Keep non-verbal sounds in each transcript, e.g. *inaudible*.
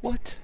What?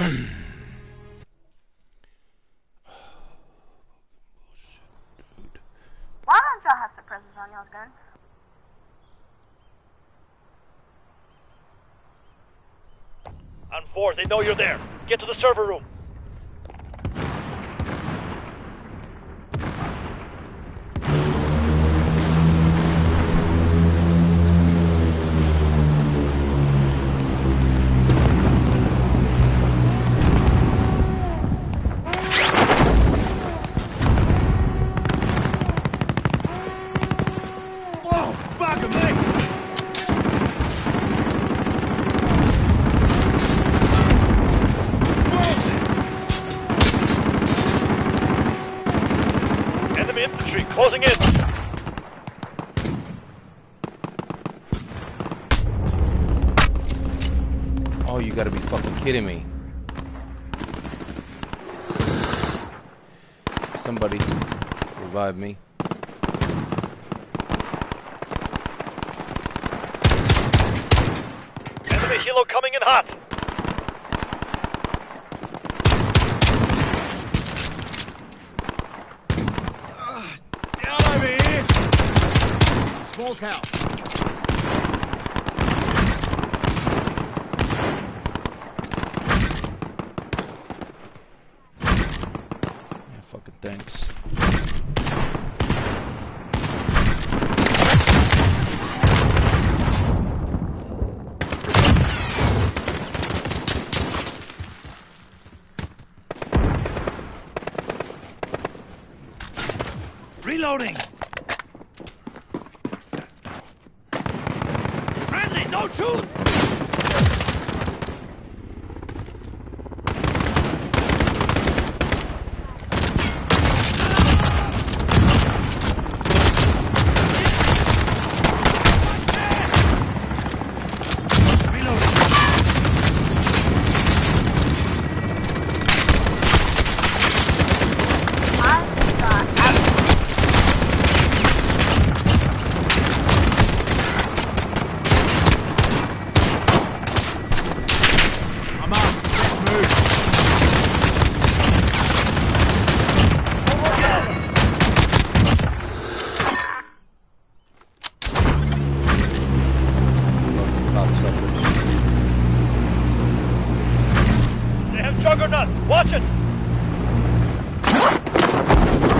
Why don't y'all have suppressors on y'all's guns? On fours, they know you're there. Get to the server room. Oh, you gotta be fucking kidding me. Somebody revive me. Enemy helo coming in hot. Down over here! Small cow. Yeah, fucking thanks. Reloading! Friendly, don't! Reloading! I got I'm up. Let's move. Fucking cocksuckers. They have juggernauts. Watch it.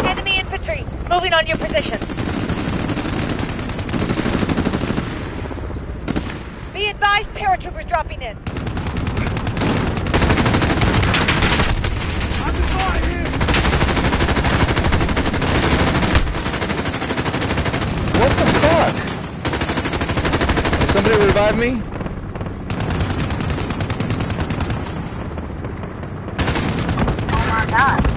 Enemy infantry, moving on your position. Be advised, paratroopers dropping in. Under fire here! What the fuck? Somebody revive me? Oh my god.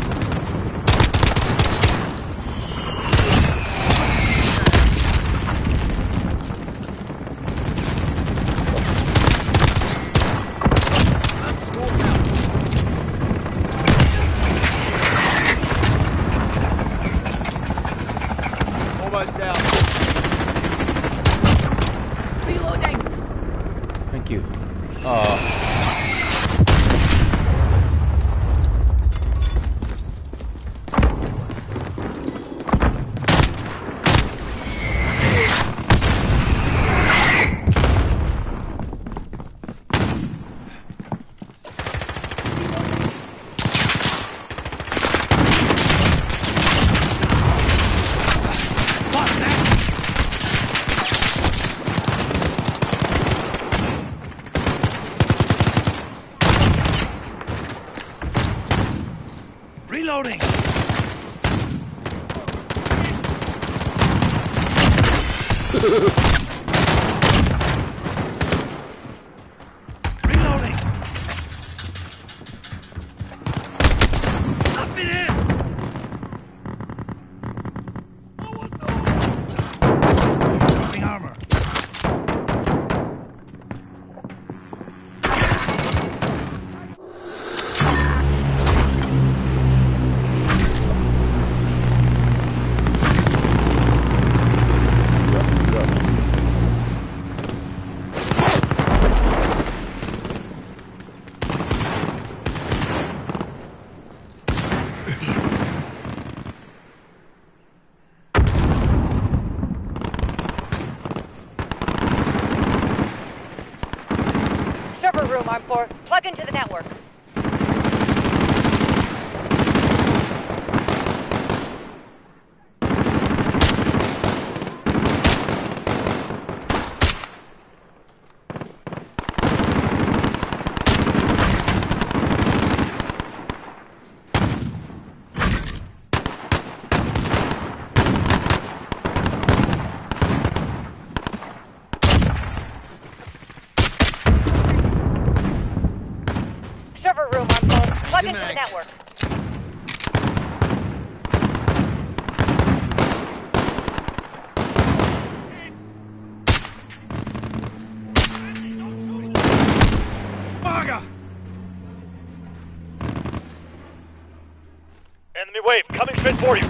Enemy wave coming straight for you.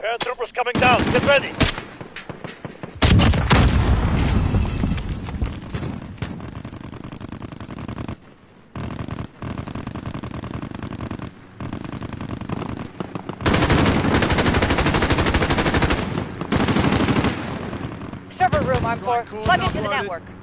Paratroopers coming down. Get ready. Server room on floor. Strike Plug into the network.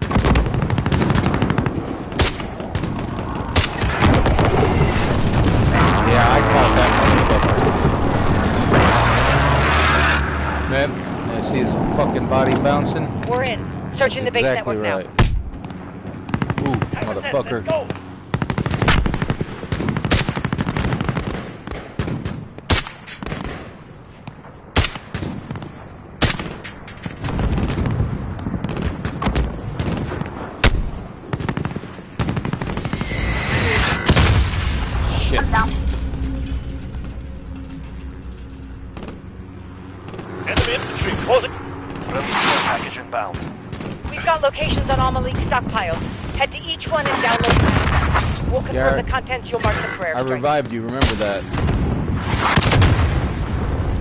Man, I see his fucking body bouncing. We're in. Searching the That's base exactly network right. now. Ooh, Time to set. motherfucker. Manifests. We'll confirm Garrett, the contents you'll mark them for I airstrike. revived you, remember that.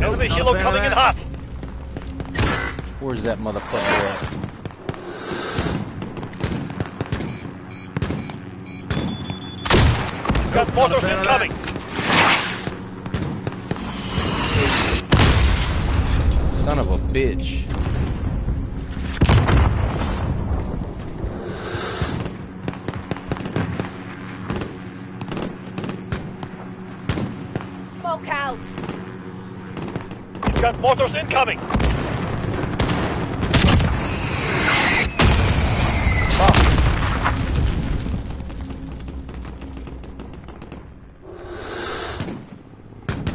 Enemy not a helo coming in hot. Where's that motherfucker at? Got mortars fan incoming. Son of a bitch. Incoming.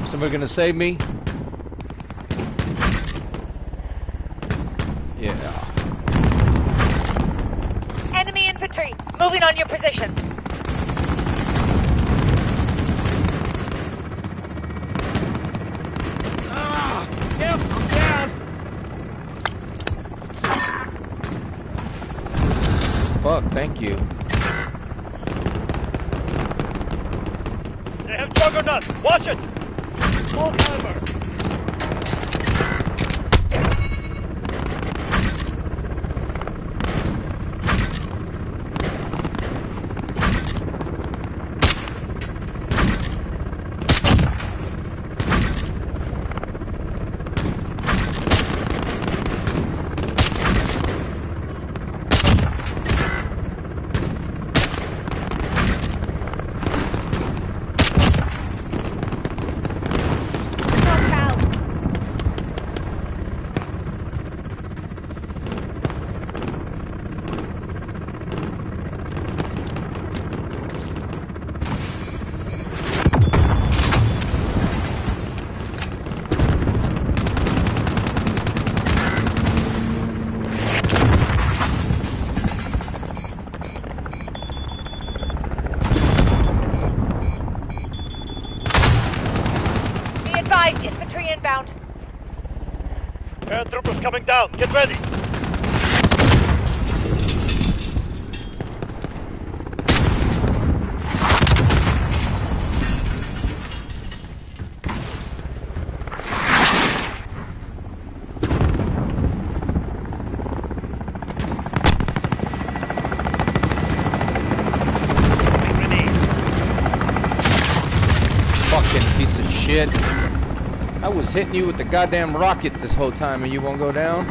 Somebody gonna save me? Yeah. Enemy infantry. Moving on your position. Ah! Yep, I'm down! Fuck, thank you. They Watch it. Small caliber. Down. Get ready. Fucking piece of shit. I was hitting you with the goddamn rocket this whole time and you won't go down?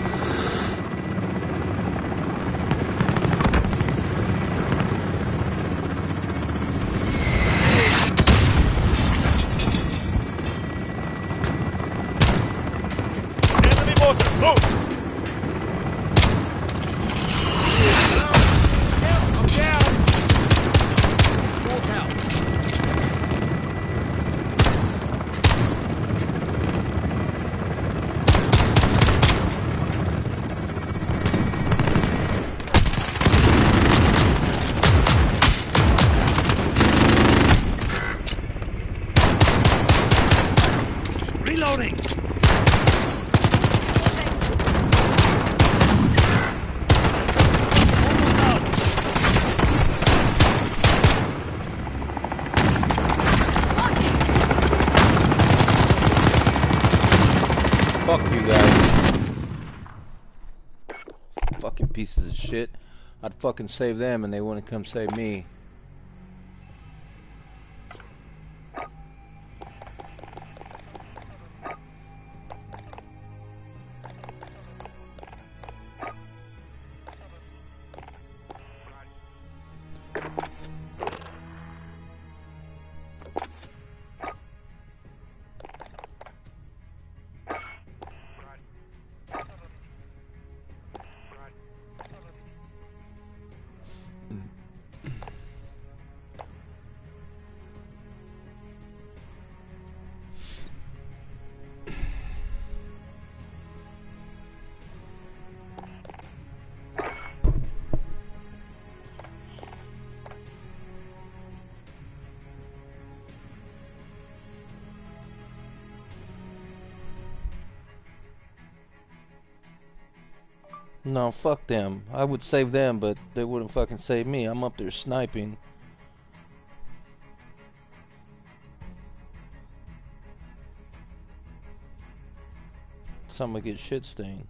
Fuck you guys. Fucking pieces of shit. I'd fucking save them and they wouldn't come save me. No, fuck them. I would save them, but they wouldn't fucking save me. I'm up there sniping. Someone get shit stained.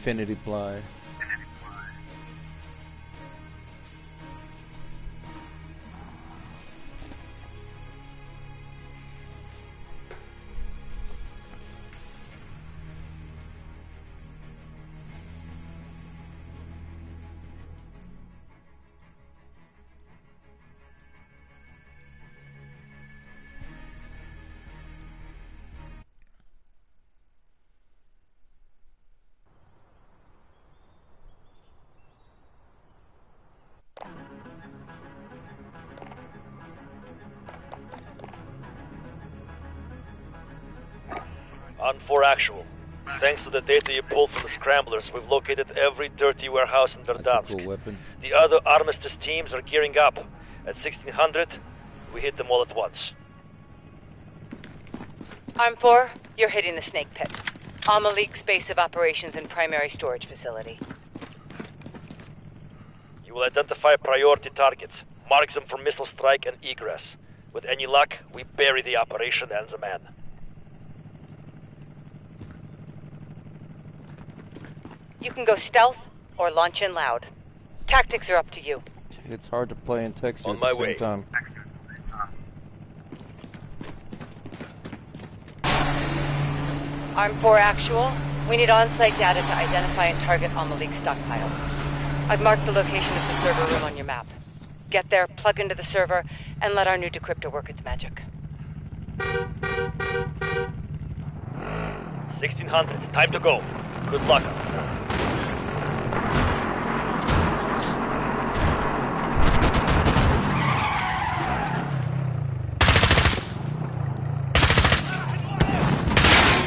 Infinity ply. Arm 4 actual. Thanks to the data you pulled from the scramblers, we've located every dirty warehouse in That's a Verdansk. cool weapon. The other Armistice teams are gearing up. At 1600, we hit them all at once. Arm 4, you're hitting the snake pit. Almalique's base of operations and primary storage facility. You will identify priority targets, mark them for missile strike and egress. With any luck, we bury the operation and the man. You can go stealth or launch in loud. Tactics are up to you. It's hard to play in text you On at my the same way. time. Arm 4 actual, we need on-site data to identify and target Almalique stockpile. I've marked the location of the server room on your map. Get there, plug into the server, and let our new decryptor work its magic. 1600, time to go. Good luck.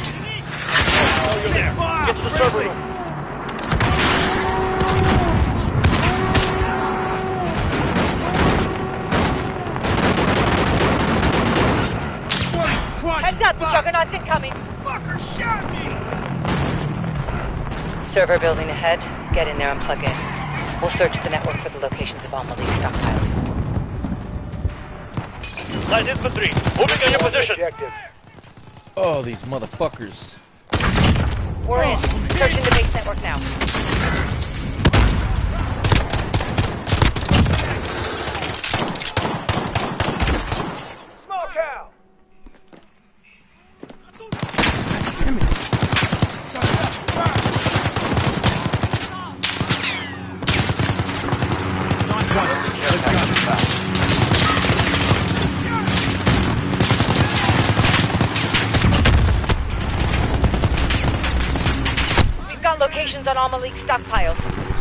Oh, you're there. Get to the server room. Heads up, Juggernaut's incoming! Fucker shot me! Server building ahead. Get in there and plug in. We'll search the network for the locations of Almalique stockpiles. Light infantry, moving on your position. Oh, these motherfuckers. We're in. Searching the base network now.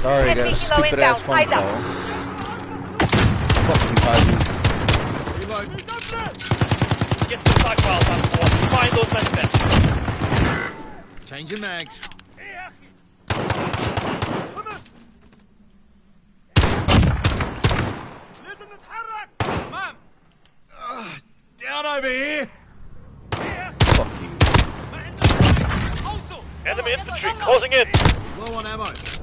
Sorry, I got a stupid ass phone call. Fucking Titan. Reload. Get the side files on board. Find those men Change your mags. Down over here! Fuck you. Enemy infantry closing in! Low on ammo.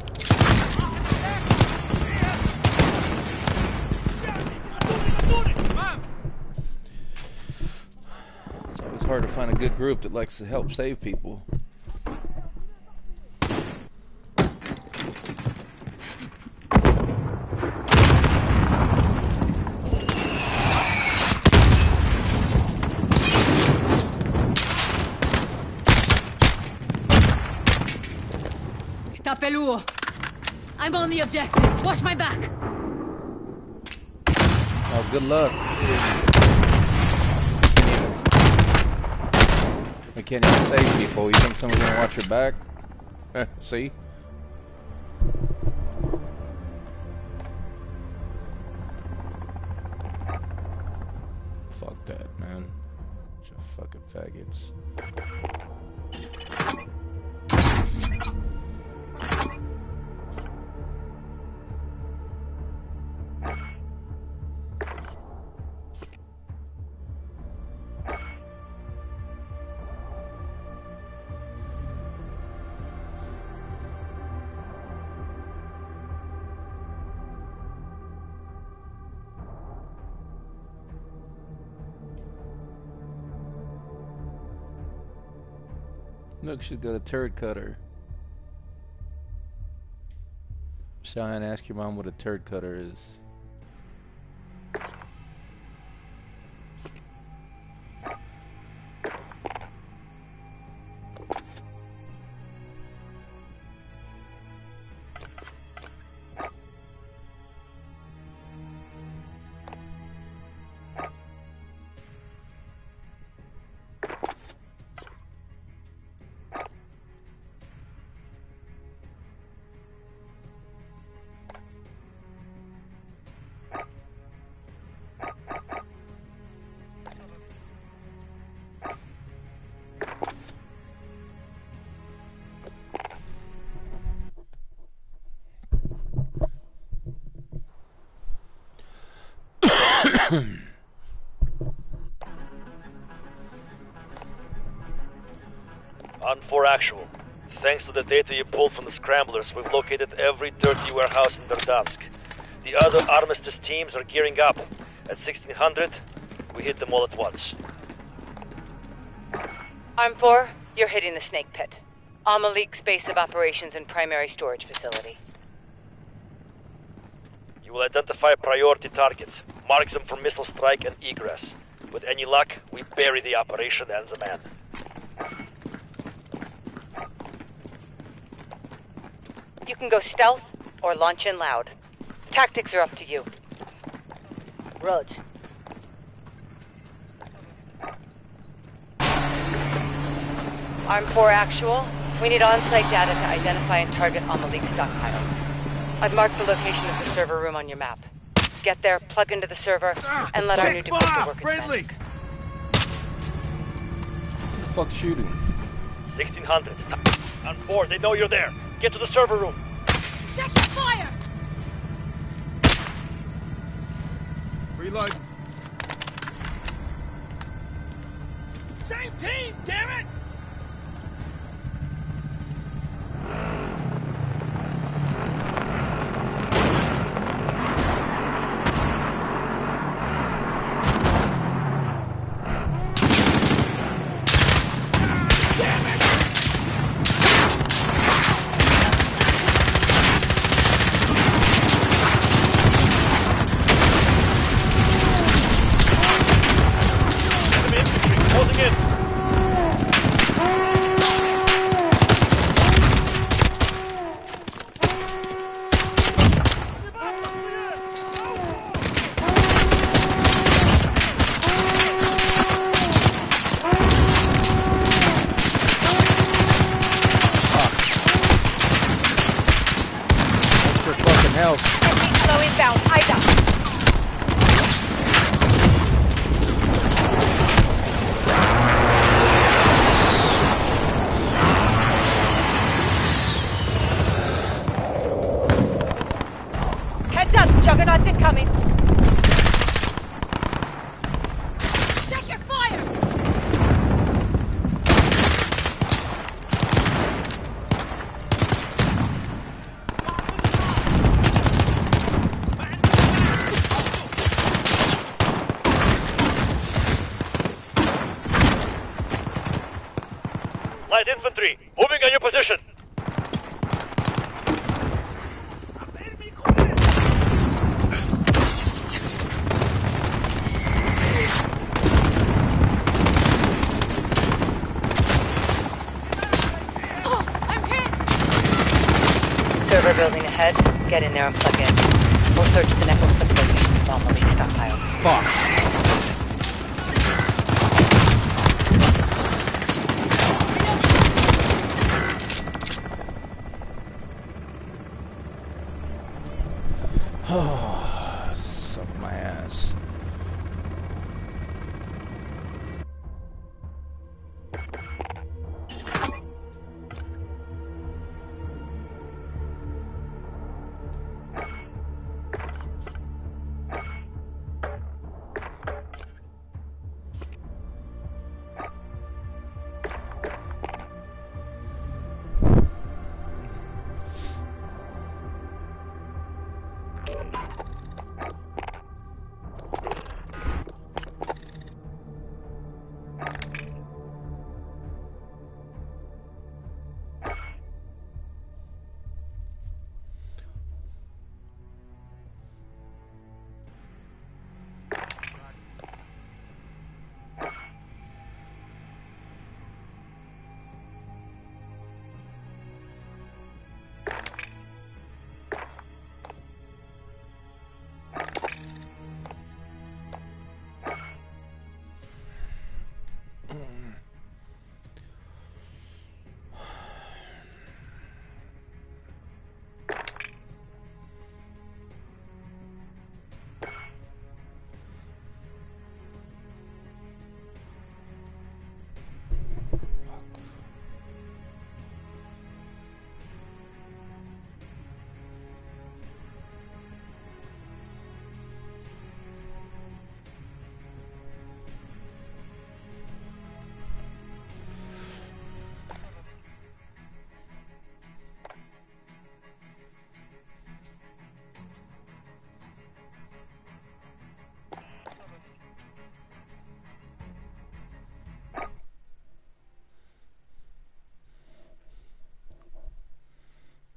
Good group that likes to help save people. Tapeluo. I'm on the objective. Watch my back. Oh, good luck. Can't even save people. You think someone's gonna watch your back? *laughs* See? Fuck that, man. Bunch of fucking faggots. Look, she's got a turd cutter. Cheyenne, ask your mom what a turd cutter is. Actual. Thanks to the data you pulled from the scramblers, we've located every dirty warehouse in Verdansk. The other Armistice teams are gearing up. At 1600, we hit them all at once. Arm 4, you're hitting the snake pit. Amalik's base of operations and primary storage facility. You will identify priority targets, mark them for missile strike and egress. With any luck, we bury the operation and the man. Can go stealth or launch in loud. Tactics are up to you. Rog. Arm 4 actual. We need on-site data to identify and target Amalik's stockpile. I've marked the location of the server room on your map. Get there, plug into the server, ah, and let our new Check decryptor fire! work its Friendly! magic. Who the fuck shooting? 1600. Arm 4, they know you're there. Get to the server room. Fire. Reload. Same team, damn it!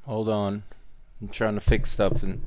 Hold on. I'm trying to fix something.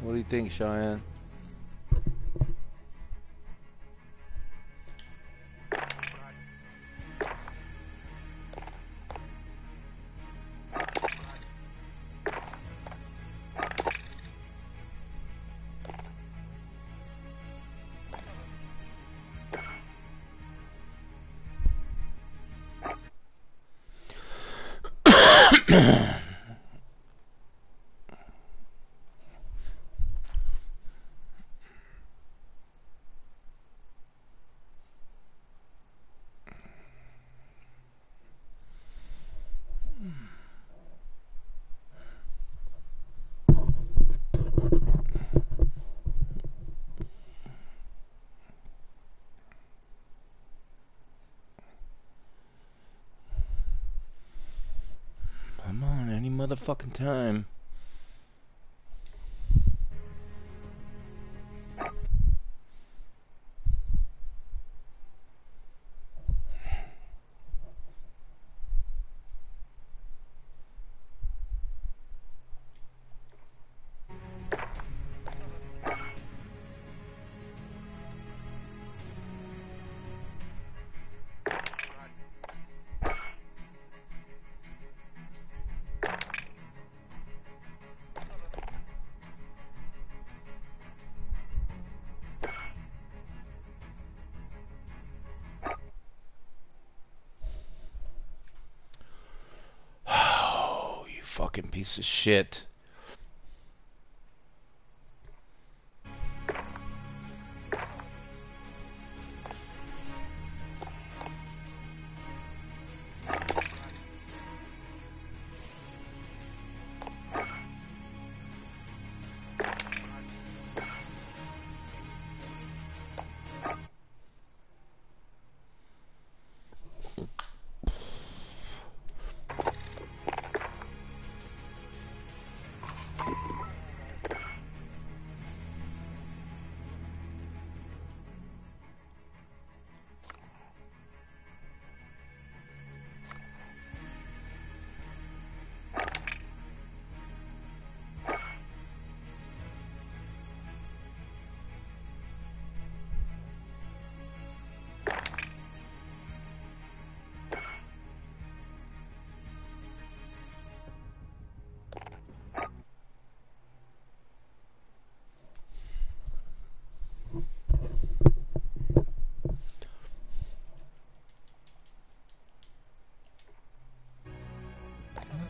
what do you think, Cheyenne? fucking time. Fucking piece of shit.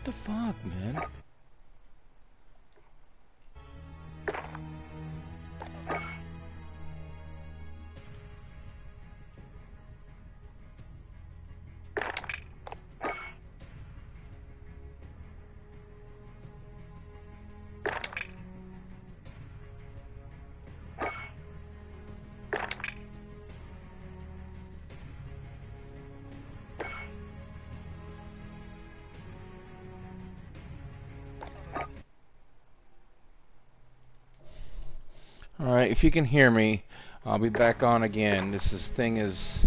The fuck, man? If you can hear me, I'll be back on again. This is, thing is